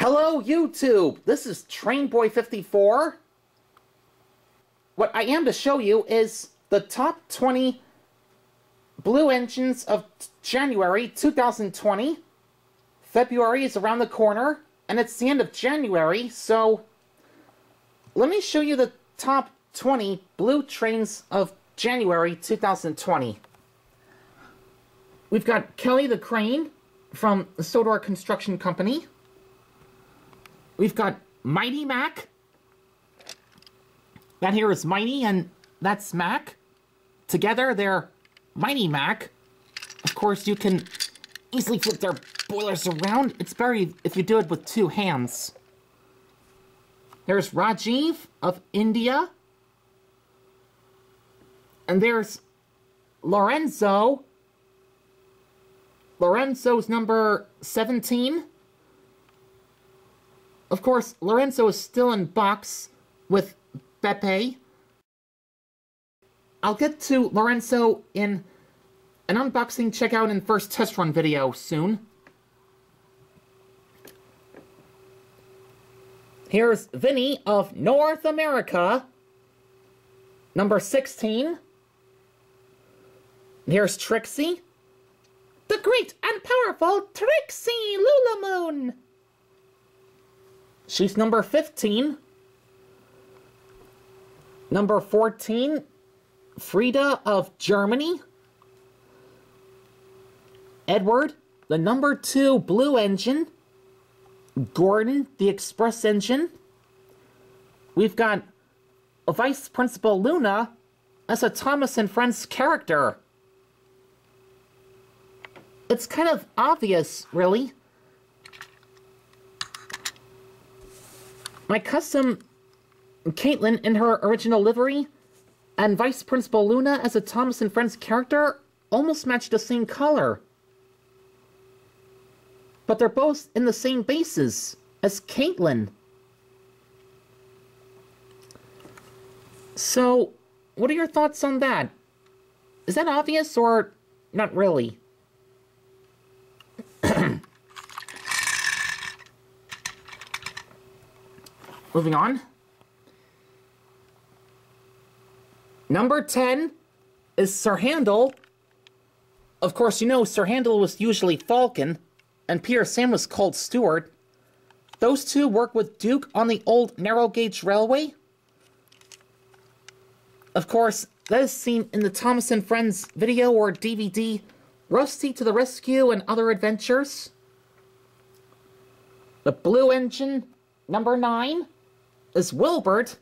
Hello, YouTube! This is Trainboy54. What I am to show you is the top 20 blue engines of January 2020. February is around the corner, and it's the end of January, so let me show you the top 20 blue trains of January 2020. We've got Kelly the Crane from Sodor Construction Company. We've got Mighty Mac. That here is Mighty, and that's Mac. Together, they're Mighty Mac. Of course, you can easily flip their boilers around. It's better if you do it with two hands. There's Rajiv of India. And there's Lorenzo. Lorenzo's number 17. Of course, Lorenzo is still in box with Beppe. I'll get to Lorenzo in an unboxing checkout and first test run video soon. Here's Vinnie of North America, number 16. Here's Trixie, the great and powerful Trixie Lulamoon. She's number 15. Number 14, Frida of Germany. Edward, the number 2 blue engine. Gordon, the express engine. We've got Vice Principal Luna as a Thomas and Friends character. It's kind of obvious, really. My custom Caitlin in her original livery and Vice Principal Luna as a Thomas and Friends character almost match the same color. But they're both in the same bases as Caitlin. So, what are your thoughts on that? Is that obvious or not really? Moving on. Number 10 is Sir Handel. Of course, you know Sir Handel was usually Falcon, and Peter Sam was called Stuart. Those two work with Duke on the old narrow gauge railway. Of course, that is seen in the Thomas and Friends video or DVD, Rusty to the Rescue and Other Adventures. The Blue Engine, number 9 is Wilbert.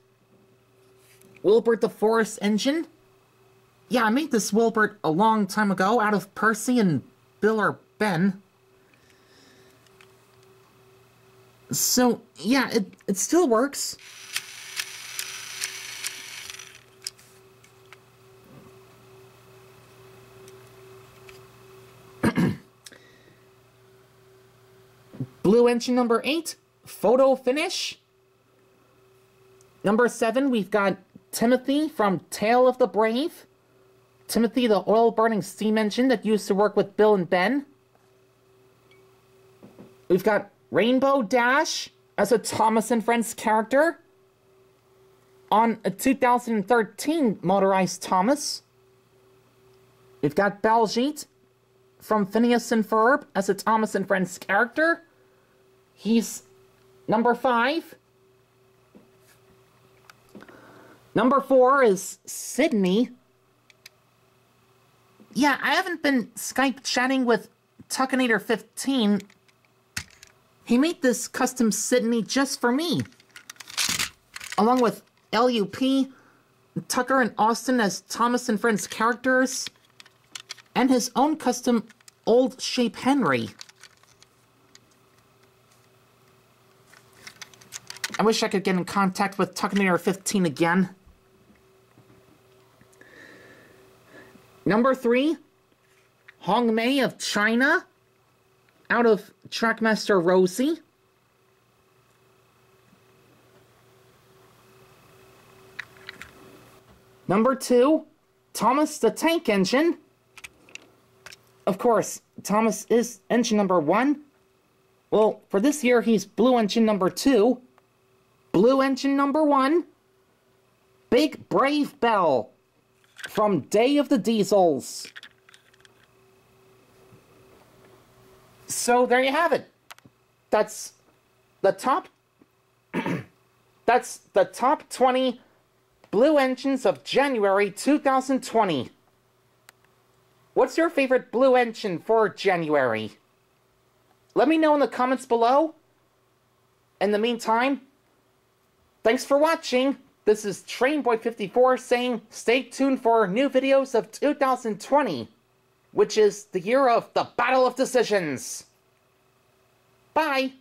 Wilbert the Forest Engine. Yeah, I made this Wilbert a long time ago out of Percy and Bill or Ben. So, yeah, it, it still works. Blue engine number 8, photo finish. Number seven, we've got Timothy from Tale of the Brave. Timothy, the oil burning steam engine that used to work with Bill and Ben. We've got Rainbow Dash as a Thomas and Friends character on a 2013 motorized Thomas. We've got Baljeet from Phineas and Ferb as a Thomas and Friends character. He's number five. Number four is Sidney. Yeah, I haven't been Skype chatting with Tuckinator15. He made this custom Sidney just for me. Along with LUP, Tucker and Austin as Thomas and Friends characters, and his own custom Old Shape Henry. I wish I could get in contact with Tuckinator15 again. Number three, Hong Mei of China, out of Trackmaster Rosie. Number two, Thomas the Tank Engine. Of course, Thomas is engine number one. Well, for this year, he's Blue Engine number two, Blue Engine number one, Big Brave Belle from Day of the Diesels. So there you have it. That's the top. that's the top 20 blue engines of January 2020. What's your favorite blue engine for January? Let me know in the comments below. In the meantime, thanks for watching. This is Trainboy54 saying stay tuned for new videos of 2020, which is the year of the Battle of Decisions. Bye!